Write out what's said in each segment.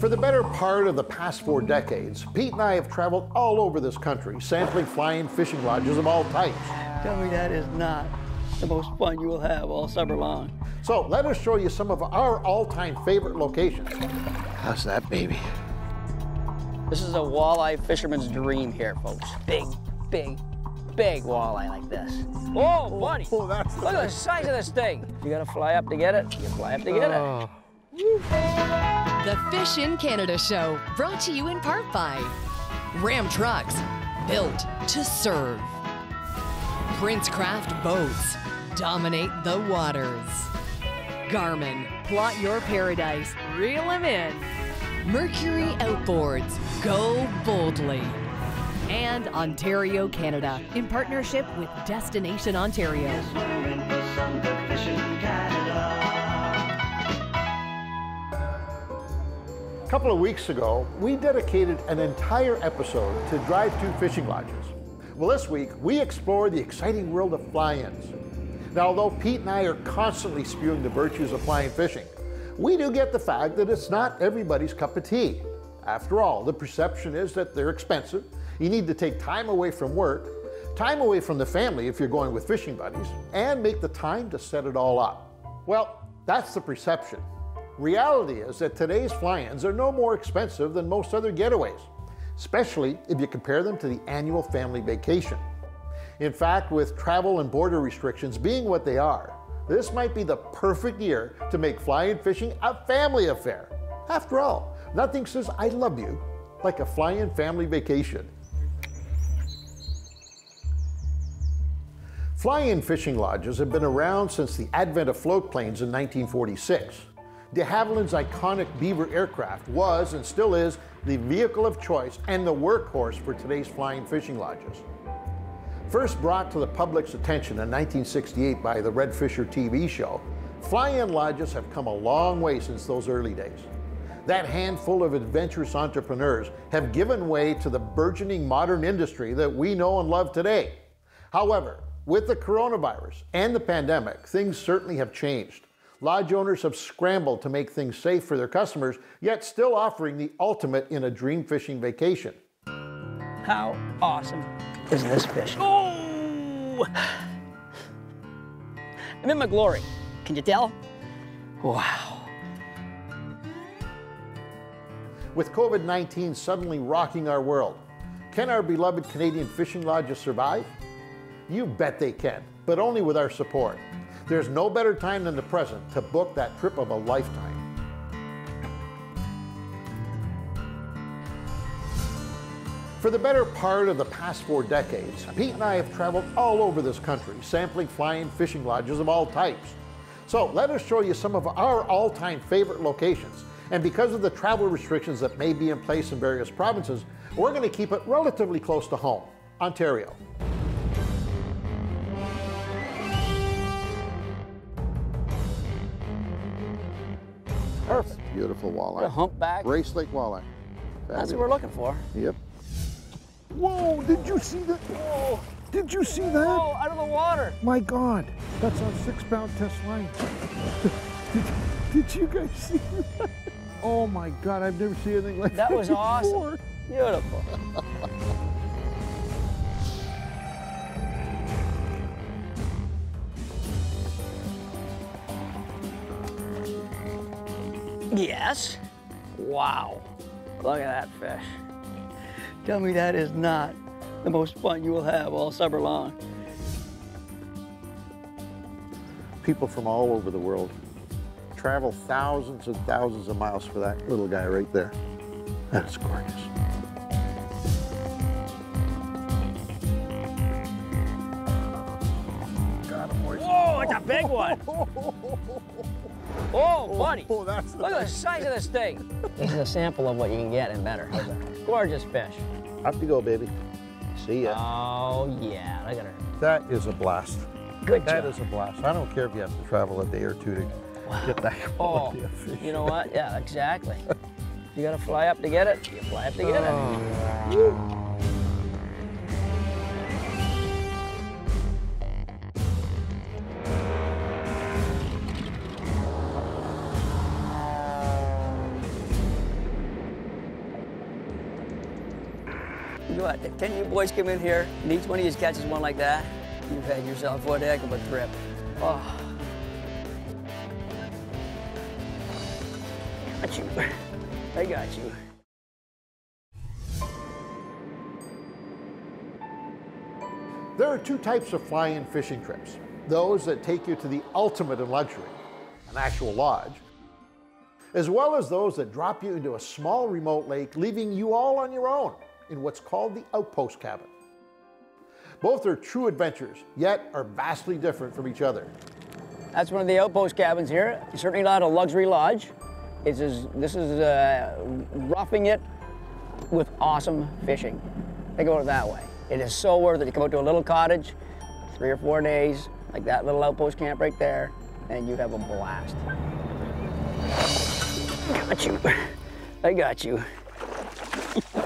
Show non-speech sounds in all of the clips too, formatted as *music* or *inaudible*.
For the better part of the past four decades, Pete and I have traveled all over this country, sampling fly-in fishing lodges of all types. Tell me that is not the most fun you will have all summer long. So let us show you some of our all-time favorite locations. How's that, baby? This is a walleye fisherman's dream here, folks. Big, big, big walleye like this. Oh, buddy. Oh, that's Look at the size of this thing. You gotta fly up to get it. You fly up to get Oh. it. The Fish'n Canada Show, brought to you in part by Ram Trucks, built to serve. Princecraft Boats, dominate the waters. Garmin, plot your paradise, reel 'em in. Mercury Outboards, go boldly. And Ontario, Canada, in partnership with Destination Ontario. A couple of weeks ago, we dedicated an entire episode to drive-to fishing lodges. Well, this week, we explore the exciting world of fly-ins. Now, although Pete and I are constantly spewing the virtues of fly-in fishing, we do get the fact that it's not everybody's cup of tea. After all, the perception is that they're expensive, you need to take time away from work, time away from the family if you're going with fishing buddies, and make the time to set it all up. Well, that's the perception. Reality is that today's fly-ins are no more expensive than most other getaways, especially if you compare them to the annual family vacation. In fact, with travel and border restrictions being what they are, this might be the perfect year to make fly-in fishing a family affair. After all, nothing says I love you like a fly-in family vacation. Fly-in fishing lodges have been around since the advent of float planes in 1946. De Havilland's iconic Beaver aircraft was and still is the vehicle of choice and the workhorse for today's fly-in fishing lodges. First brought to the public's attention in 1968 by the Red Fisher TV show, fly-in lodges have come a long way since those early days. That handful of adventurous entrepreneurs have given way to the burgeoning modern industry that we know and love today. However, with the coronavirus and the pandemic, things certainly have changed. Lodge owners have scrambled to make things safe for their customers, yet still offering the ultimate in a dream fishing vacation. How awesome is this fish? Oh! I'm in my glory. Can you tell? Wow. With COVID 19 suddenly rocking our world, can our beloved Canadian fishing lodges survive? You bet they can, but only with our support. There's no better time than the present to book that trip of a lifetime. For the better part of the past four decades, Pete and I have traveled all over this country, sampling fly-in fishing lodges of all types. So let us show you some of our all-time favorite locations. And because of the travel restrictions that may be in place in various provinces, we're going to keep it relatively close to home, Ontario. Perfect. Beautiful A walleye. humpback. Race Lake walleye. That's what we're looking for. Yep. Whoa, did you see that? Whoa, did you see that? Oh, out of the water. My God, that's on six pound test line. Did, did you guys see that? Oh my God, I've never seen anything like that. That was awesome. before. Beautiful. Yes. Wow. Look at that fish. Tell me that is not the most fun you will have all summer long. People from all over the world travel thousands and thousands of miles for that little guy right there. That's gorgeous. Big one. *laughs* Oh, oh, buddy. Oh, that's Look at the size of this thing. *laughs* This is a sample of what you can get and better. Gorgeous fish. Up you go, baby. See ya. Oh, yeah. Look at her. that is a blast. Good That job. is a blast. I don't care if you have to travel a day or two to get that Oh, of fish. you know what? Yeah, exactly. *laughs* You gotta fly up to get it. You fly up to get it. Oh. You what? If 10 of you boys come in here and each one of you catches one like that, you've had yourself one heck of a trip. Oh. Got you. I got you. There are two types of fly-in fishing trips. Those that take you to the ultimate in luxury, an actual lodge, as well as those that drop you into a small remote lake, leaving you all on your own in what's called the outpost cabin. Both are true adventures, yet are vastly different from each other. That's one of the outpost cabins here. Certainly not a luxury lodge. It's just, this is uh, roughing it with awesome fishing. Think about it that way. It is so worth it. You come out to a little cottage, three or four days, like that little outpost camp right there, and you have a blast. Got you. I got you. *laughs*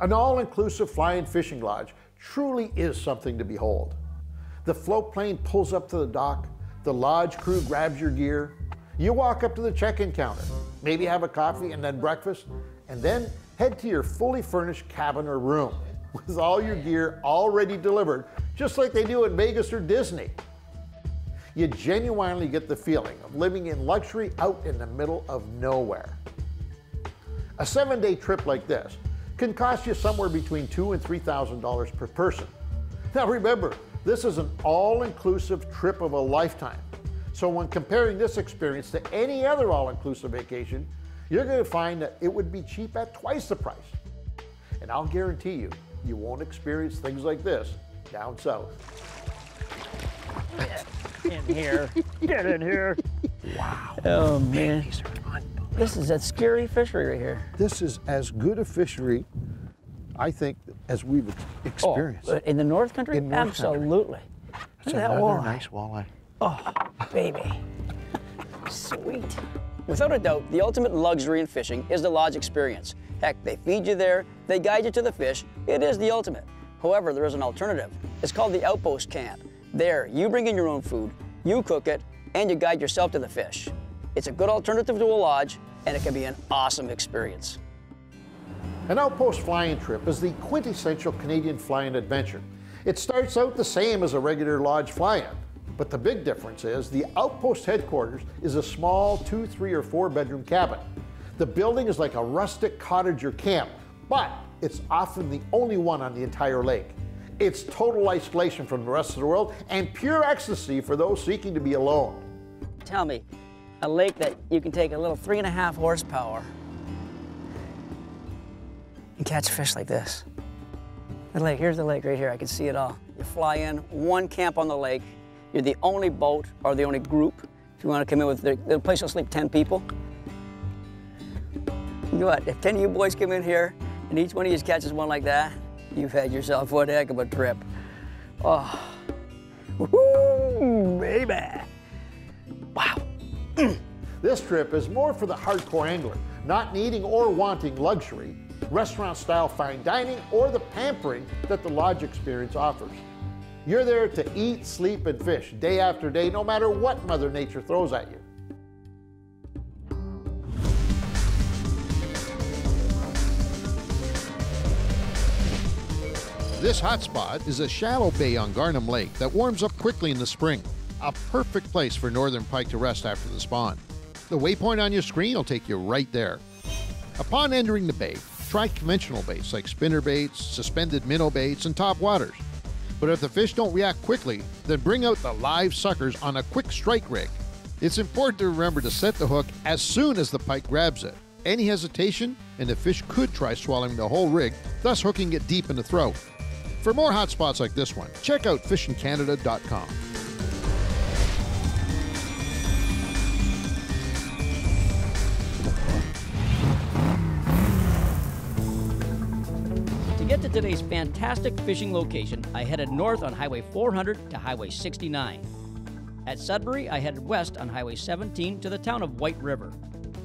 An all-inclusive fly-in fishing lodge truly is something to behold. The float plane pulls up to the dock, the lodge crew grabs your gear, you walk up to the check-in counter, maybe have a coffee and then breakfast, and then head to your fully furnished cabin or room *laughs* with all your gear already delivered, just like they do at Vegas or Disney. You genuinely get the feeling of living in luxury out in the middle of nowhere. A seven-day trip like this can cost you somewhere between two and three thousand dollars per person. Now remember, this is an all-inclusive trip of a lifetime. So when comparing this experience to any other all-inclusive vacation, you're going to find that it would be cheap at twice the price. And I'll guarantee you, you won't experience things like this down south. Get in here. Get in here. Wow. Oh, man. This is a scary fishery right here. This is as good a fishery, I think, as we've oh, experienced. Oh, in the North Country? In North Country. Absolutely. It's Look at that another walleye. nice walleye. Oh, baby. Sweet. Without a doubt, the ultimate luxury in fishing is the lodge experience. Heck, they feed you there, they guide you to the fish. It is the ultimate. However, there is an alternative. It's called the outpost camp. There, you bring in your own food, you cook it, and you guide yourself to the fish. It's a good alternative to a lodge, and it can be an awesome experience. An outpost fly-in trip is the quintessential Canadian fly-in adventure. It starts out the same as a regular lodge fly-in, but the big difference is the outpost headquarters is a small two, three, or four bedroom cabin. The building is like a rustic cottage or camp, but it's often the only one on the entire lake. It's total isolation from the rest of the world and pure ecstasy for those seeking to be alone. Tell me, a lake that you can take a little three and a half horsepower and catch fish like this. The lake, here's the lake right here. I can see it all. You fly in, one camp on the lake. You're the only boat or the only group. If you want to come in with the, place will sleep 10 people. You know what? If 10 of you boys come in here and each one of you catches one like that, you've had yourself one heck of a trip. Oh, Woo, baby. *clears throat* This trip is more for the hardcore angler, not needing or wanting luxury, restaurant style fine dining, or the pampering that the lodge experience offers. You're there to eat, sleep, and fish day after day, no matter what Mother Nature throws at you. This hotspot is a shallow bay on Garnham Lake that warms up quickly in the spring. A perfect place for northern pike to rest after the spawn. The waypoint on your screen will take you right there. Upon entering the bay, try conventional baits like spinner baits, suspended minnow baits, and top waters. But if the fish don't react quickly, then bring out the live suckers on a quick strike rig. It's important to remember to set the hook as soon as the pike grabs it. Any hesitation, and the fish could try swallowing the whole rig, thus hooking it deep in the throat. For more hotspots like this one, check out fishncanada.com. To today's fantastic fishing location, I headed north on Highway 400 to Highway 69. At Sudbury, I headed west on Highway 17 to the town of White River.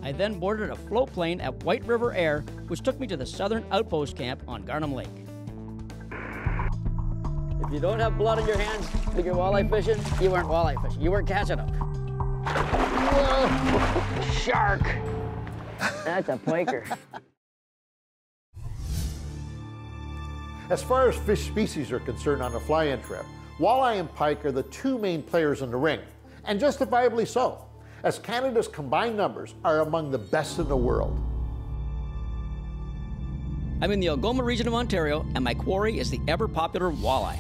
I then boarded a float plane at White River Air, which took me to the southern outpost camp on Garnham Lake. If you don't have blood on your hands when you're walleye fishing, you weren't walleye fishing. You weren't catching them. Whoa! Shark! That's a pointer. *laughs* As far as fish species are concerned on a fly-in trip, walleye and pike are the two main players in the ring, and justifiably so, as Canada's combined numbers are among the best in the world. I'm in the Algoma region of Ontario, and my quarry is the ever popular walleye.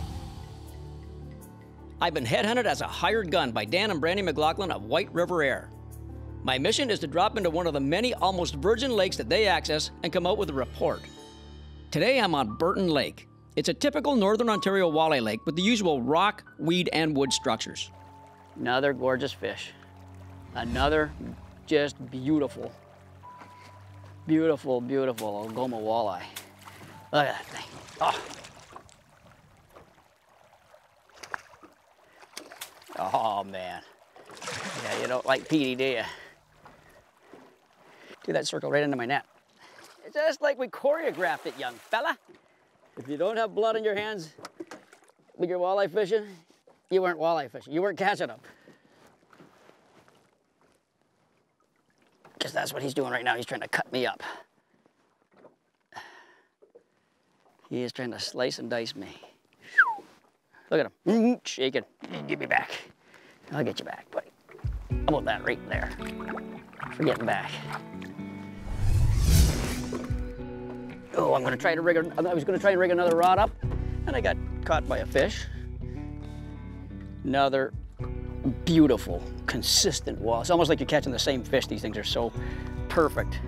I've been headhunted as a hired gun by Dan and Brandy McLaughlin of White River Air. My mission is to drop into one of the many almost virgin lakes that they access and come out with a report. Today I'm on Burton Lake. It's a typical northern Ontario walleye lake with the usual rock, weed, and wood structures. Another gorgeous fish. Another just beautiful, beautiful, beautiful Algoma walleye. Look at that thing. Oh. Oh man. Yeah, you don't like Petey, do you? Do that circle right into my net. Just like we choreographed it, young fella. If you don't have blood on your hands when you're walleye fishing, you weren't walleye fishing. You weren't catching them. Because that's what he's doing right now. He's trying to cut me up. He is trying to slice and dice me. Look at him, mm-hmm, shaking. Give me back. I'll get you back, buddy. How about that right there? For getting back. Oh, I'm gonna try to rig. A, I was gonna try and rig another rod up, and I got caught by a fish. Another beautiful, consistent wall. It's almost like you're catching the same fish. These things are so perfect.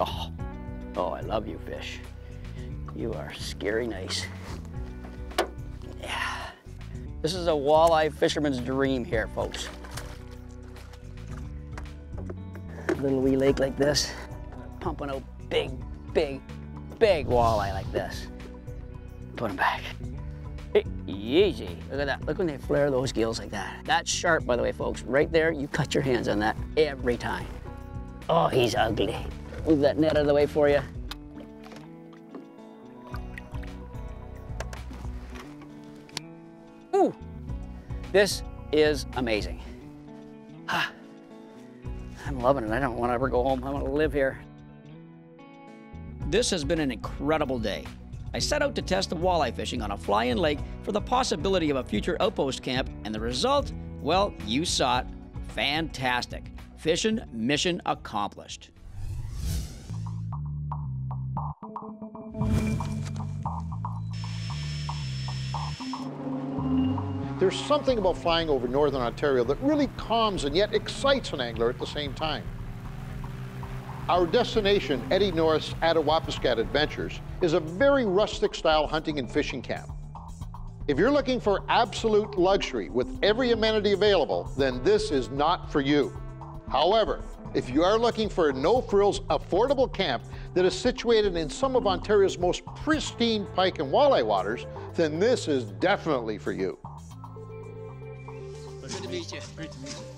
Oh, oh, I love you, fish. You are scary nice. Yeah. This is a walleye fisherman's dream here, folks. A little wee lake like this, pumping a big, big, big walleye like this. Put them back. Hey, easy. Look at that. Look when they flare those gills like that. That's sharp, by the way, folks. Right there, you cut your hands on that every time. Oh, he's ugly. Move that net out of the way for you. Ooh, this is amazing. *sighs* I'm loving it. I don't want to ever go home. I want to live here. This has been an incredible day. I set out to test the walleye fishing on a fly-in lake for the possibility of a future outpost camp, and the result, well, you saw it. Fantastic. Fishing mission accomplished. There's something about flying over Northern Ontario that really calms and yet excites an angler at the same time. Our destination, Eddie North's Attawapiskat Adventures, is a very rustic style hunting and fishing camp. If you're looking for absolute luxury with every amenity available, then this is not for you. However, if you are looking for a no-frills, affordable camp that is situated in some of Ontario's most pristine pike and walleye waters, then this is definitely for you. Good to meet you. Great to meet you.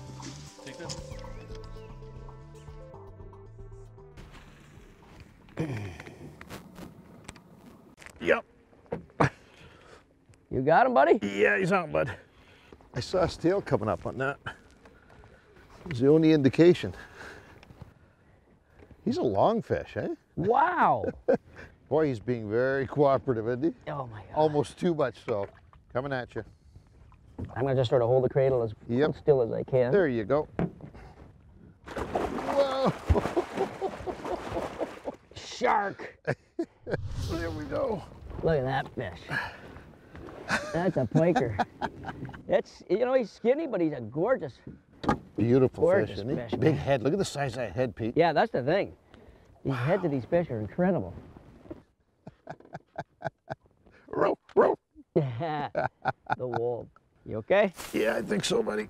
Yep. You got him, buddy? Yeah, he's on, bud. I saw his tail coming up on that. It was the only indication. He's a long fish, eh? Wow. *laughs* Boy, he's being very cooperative, isn't he? oh my God. Almost too much so. Coming at you. I'm gonna just sort of hold the cradle as Yep. still as I can. There you go. Whoa! Shark. *laughs* There we go. Look at that fish. That's a piker. It's you know he's skinny, but he's a gorgeous. Beautiful Gorgeous fish, isn't he? fish, Big man. head. Look at the size of that head, Pete. Yeah, that's the thing. These heads of these fish are incredible. *laughs* Row, row. *laughs* the wolf. You okay? Yeah, I think so, buddy.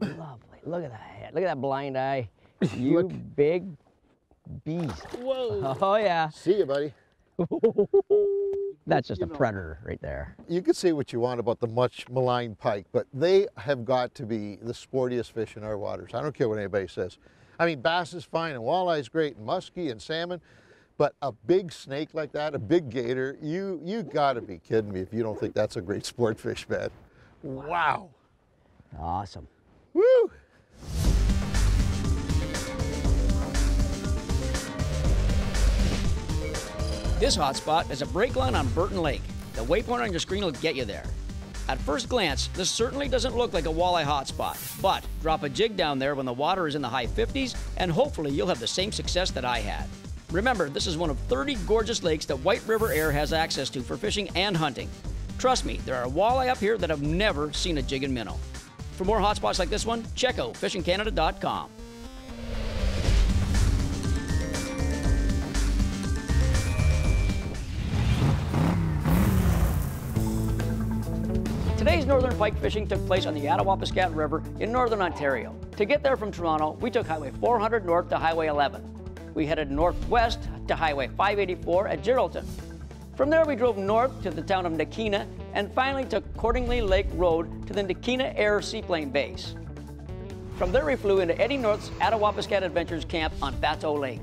Lovely. Look at that head. Look at that blind eye. *laughs* You Look. big beast. Whoa. Oh yeah. See you, buddy. *laughs* That's just a predator right there. You can say what you want about the much maligned pike, but they have got to be the sportiest fish in our waters. I don't care what anybody says. I mean, bass is fine and walleye is great and muskie and salmon, but a big snake like that, a big gator, you you got to be kidding me if you don't think that's a great sport fish, man. Wow. Awesome. Woo! This hotspot is a break line on Burton Lake. The waypoint on your screen will get you there. At first glance, this certainly doesn't look like a walleye hotspot, but drop a jig down there when the water is in the high 50s, and hopefully you'll have the same success that I had. Remember, this is one of 30 gorgeous lakes that White River Air has access to for fishing and hunting. Trust me, there are walleye up here that have never seen a jig and minnow. For more hotspots like this one, check out fishncanada.com. Today's northern pike fishing took place on the Attawapiskat River in northern Ontario. To get there from Toronto, we took Highway 400 north to Highway 11. We headed northwest to Highway 584 at Geraldton. From there, we drove north to the town of Nakina and finally took Cordingley Lake Road to the Nakina Air Seaplane Base. From there, we flew into Eddie North's Attawapiskat Adventures Camp on Bateau Lake.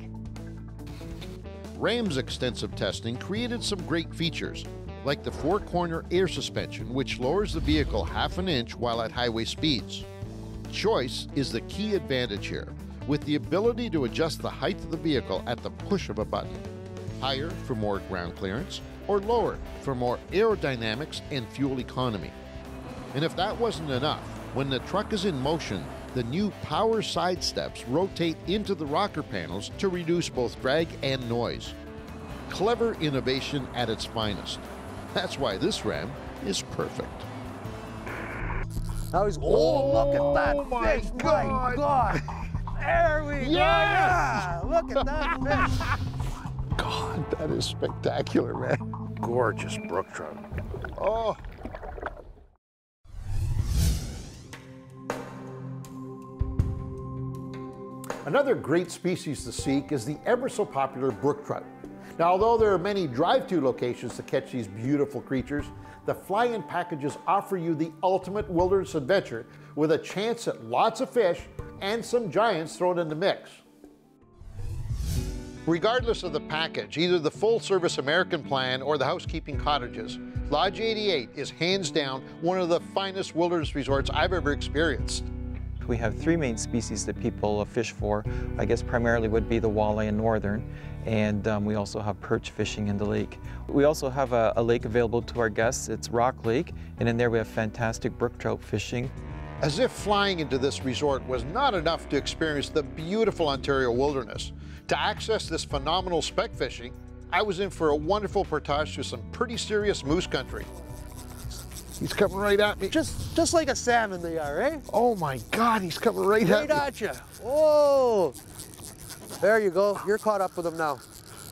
RAM's extensive testing created some great features, like the four corner air suspension, which lowers the vehicle half an inch while at highway speeds. Choice is the key advantage here, with the ability to adjust the height of the vehicle at the push of a button. Higher for more ground clearance, or lower for more aerodynamics and fuel economy. And if that wasn't enough, when the truck is in motion, the new power side steps rotate into the rocker panels to reduce both drag and noise. Clever innovation at its finest. That's why this Ram is perfect. Now he's, oh, look at that Oh, my fish. God. My God. There we go. Yeah, look at that fish. God, that is spectacular, man. Gorgeous brook trout. Oh, Another great species to seek is the ever so popular brook trout. Now, although there are many drive-to locations to catch these beautiful creatures, the fly-in packages offer you the ultimate wilderness adventure with a chance at lots of fish and some giants thrown in the mix. Regardless of the package, either the full service American plan or the housekeeping cottages, Lodge 88 is hands down one of the finest wilderness resorts I've ever experienced. We have three main species that people fish for. I guess primarily would be the walleye and northern, and um, we also have perch fishing in the lake. We also have a, a lake available to our guests. It's Rock Lake, and in there we have fantastic brook trout fishing. As if flying into this resort was not enough to experience the beautiful Ontario wilderness, to access this phenomenal speck fishing, I was in for a wonderful portage to some pretty serious moose country. He's coming right at me. Just, just like a salmon they are, eh? Oh my God, he's coming right, Right at me. Right at you. Whoa. There you go. You're caught up with him now.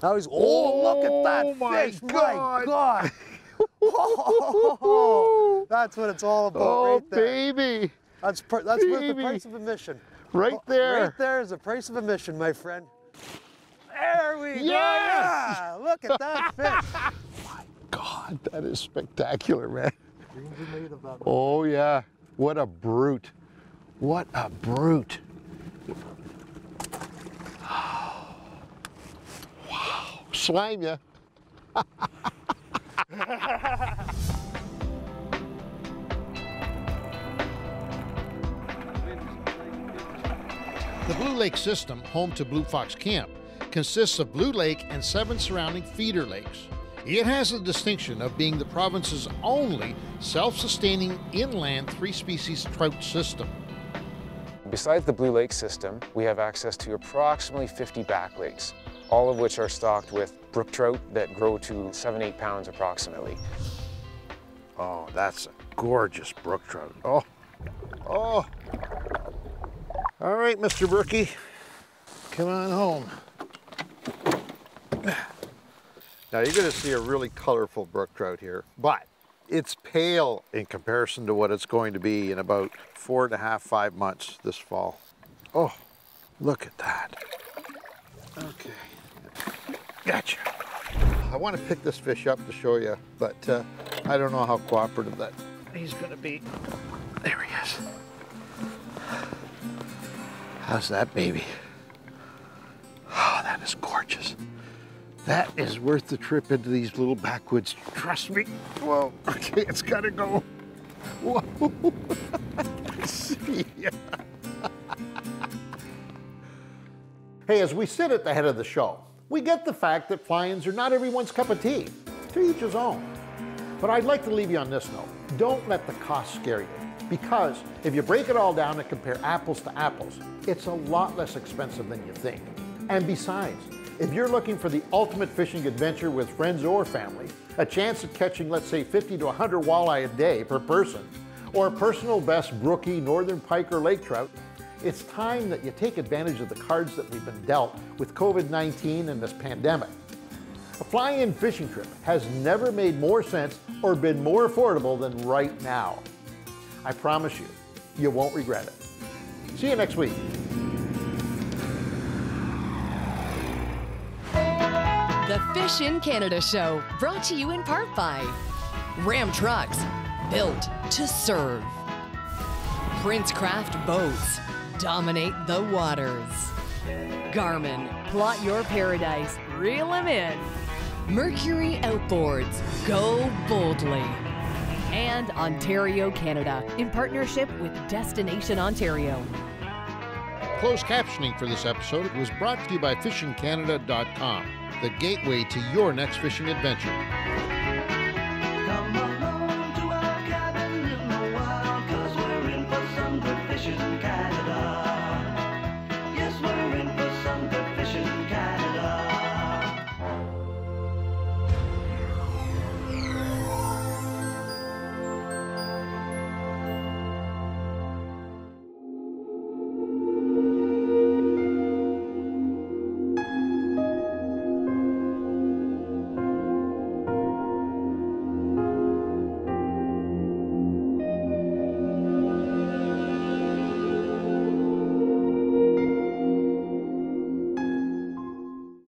Now he's, oh, look at that Oh, my fish. God. My God. Oh, *laughs* that's what it's all about Oh, right there. baby. That's, that's worth the price of admission. Right Oh, there. Right there is the price of admission, my friend. There we go. Yes. Yeah. Look at that fish. *laughs* My God, that is spectacular, man. Oh, yeah. What a brute. What a brute. *sighs* Wow. Slime ya. The Blue Lake system, home to Blue Fox Camp, consists of Blue Lake and seven surrounding feeder lakes. It has the distinction of being the province's only self sustaining inland three species trout system. Besides the Blue Lake system, we have access to approximately 50 back lakes, all of which are stocked with brook trout that grow to 7 8 pounds approximately. Oh, that's a gorgeous brook trout. Oh, Oh, all right, Mr. Brookie, come on home. Now you're to see a really colorful brook trout here, but it's pale in comparison to what it's going to be in about four and a half, five months this fall. Oh, look at that. Okay, gotcha. I want to pick this fish up to show you, but uh, I don't know how cooperative that he's going to be. There he is. How's that, baby? That is worth the trip into these little backwoods. Trust me. Whoa. *laughs* Okay, it's gotta go. Whoa. *laughs* See ya. Hey, as we sit at the head of the show, We get the fact that fly-ins are not everyone's cup of tea. To each his own. But I'd like to leave you on this note. Don't let the cost scare you. Because if you break it all down and compare apples to apples, it's a lot less expensive than you think. And besides, if you're looking for the ultimate fishing adventure with friends or family, a chance at catching, let's say, 50 to 100 walleye a day per person, or a personal best brookie, northern pike, or lake trout, it's time that you take advantage of the cards that we've been dealt with COVID-19 and this pandemic. A fly-in fishing trip has never made more sense or been more affordable than right now. I promise you, you won't regret it. See you next week. The Fish'n Canada Show, brought to you in part by Ram Trucks, built to serve. Princecraft Boats, dominate the waters. Garmin, plot your paradise, reel 'em in. Mercury Outboards, go boldly. And Ontario, Canada, in partnership with Destination Ontario. Closed captioning for this episode was brought to you by FishnCanada.com, the gateway to your next fishing adventure.